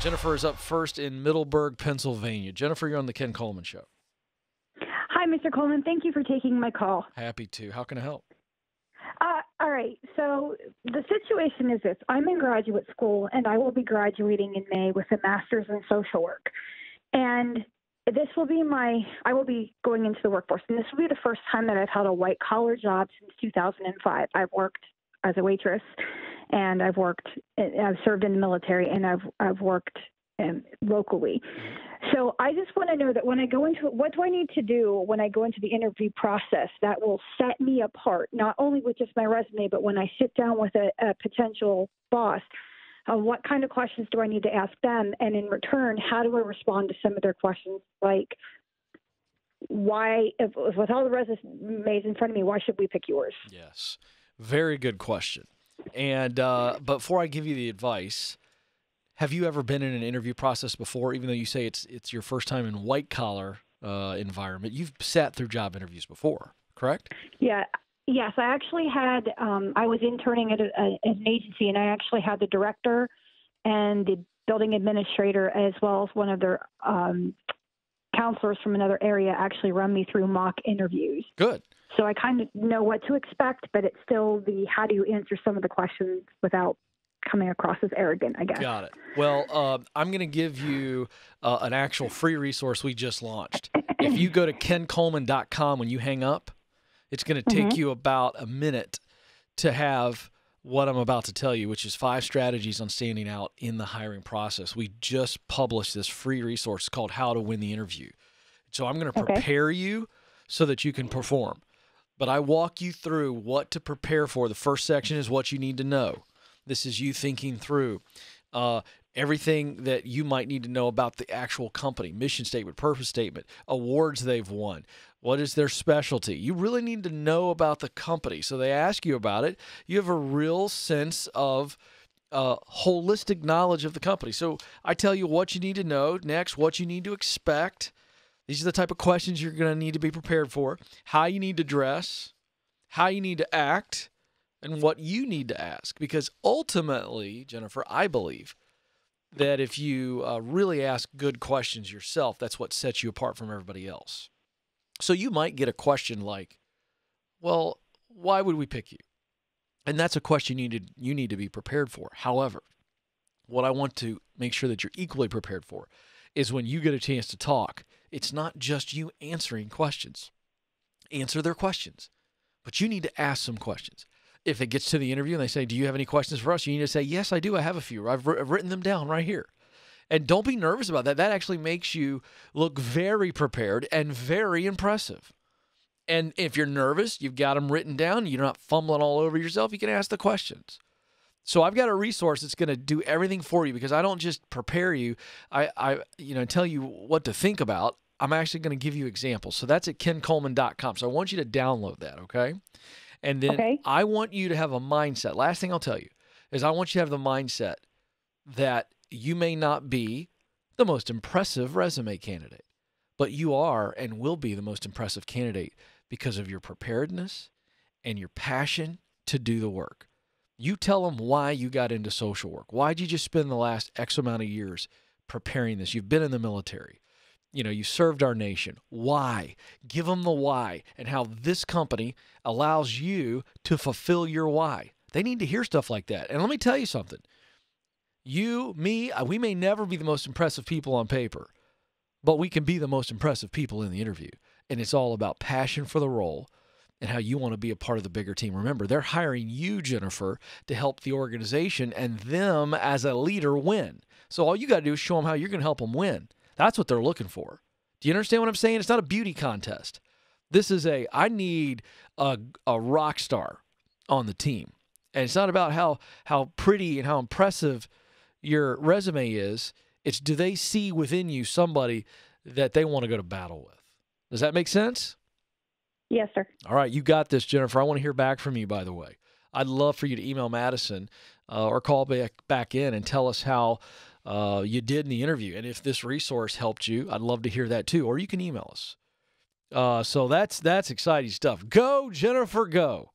Jennifer is up first in Middleburg, Pennsylvania. Jennifer, you're on the Ken Coleman Show. Hi, Mr. Coleman. Thank you for taking my call. Happy to. How can I help? Uh, all right. So the situation is this: I'm in graduate school, and I will be graduating in May with a master's in social work. And this will be my I will be going into the workforce, and this will be the first time that I've held a white collar job since 2005. I've worked as a waitress, and I've worked I've served in the military, and I've I've worked um, locally. So I just want to know that when I go into what do I need to do when I go into the interview process that will set me apart, not only with just my resume, but when I sit down with a, a potential boss. Uh, what kind of questions do I need to ask them? And in return, how do I respond to some of their questions like, why, if, if with all the resumes in front of me, why should we pick yours? Yes. Very good question. And uh, before I give you the advice, have you ever been in an interview process before? Even though you say it's it's your first time in white collar uh, environment, you've sat through job interviews before, correct? Yeah. Yes, I actually had. Um, I was interning at, a, a, an agency, and I actually had the director and the building administrator, as well as one of their um, counselors from another area, actually run me through mock interviews. Good. So I kind of know what to expect, but it's still the how do you answer some of the questions without coming across as arrogant, I guess. Got it. Well, uh, I'm going to give you uh, an actual free resource we just launched. if you go to kencoleman.com when you hang up, it's going to take Mm-hmm. you about a minute to have what I'm about to tell you, which is five strategies on standing out in the hiring process. We just published this free resource called How to Win the Interview. So I'm going to Okay. prepare you so that you can perform. But I walk you through what to prepare for. The first section is what you need to know. This is you thinking through uh, everything that you might need to know about the actual company, mission statement, purpose statement, awards they've won. What is their specialty? You really need to know about the company. So they ask you about it. You have a real sense of uh, holistic knowledge of the company. So I tell you what you need to know. Next, what you need to expect. These are the type of questions you're going to need to be prepared for. How you need to dress, how you need to act, and what you need to ask. Because ultimately, Jennifer, I believe that if you uh, really ask good questions yourself, that's what sets you apart from everybody else. So you might get a question like, "Well, why would we pick you?" And that's a question you need to, you need to be prepared for. However, what I want to make sure that you're equally prepared for is when you get a chance to talk, it's not just you answering questions. Answer their questions, but you need to ask some questions. If it gets to the interview and they say, Do you have any questions for us? You need to say, Yes, I do. I have a few. I've, I've written them down right here. And don't be nervous about that. That actually makes you look very prepared and very impressive. And if you're nervous, you've got them written down, you're not fumbling all over yourself, you can ask the questions. So I've got a resource that's going to do everything for you because I don't just prepare you. I, I you know, tell you what to think about. I'm actually going to give you examples. So that's at kencoleman.com. So I want you to download that, okay? And then Okay. I want you to have a mindset. Last thing I'll tell you is I want you to have the mindset that you may not be the most impressive resume candidate, but you are and will be the most impressive candidate because of your preparedness and your passion to do the work. You tell them why you got into social work. Why'd you just spend the last X amount of years preparing this? You've been in the military. You know, you served our nation. Why? Give them the why and how this company allows you to fulfill your why. They need to hear stuff like that. And let me tell you something. You, me, uh, we may never be the most impressive people on paper, but we can be the most impressive people in the interview. And it's all about passion for the role and how you want to be a part of the bigger team. Remember, they're hiring you, Jennifer, to help the organization and them as a leader win. So all you got to do is show them how you're going to help them win. That's what they're looking for. Do you understand what I'm saying? It's not a beauty contest. This is a I need a a rock star on the team. And it's not about how how pretty and how impressive your resume is. It's do they see within you somebody that they want to go to battle with? Does that make sense? Yes, sir. All right, you got this, Jennifer. I want to hear back from you, by the way. I'd love for you to email Madison uh, or call back, back in and tell us how uh, you did in the interview. And if this resource helped you, I'd love to hear that too. Or you can email us. Uh, so that's that's exciting stuff. Go, Jennifer, go.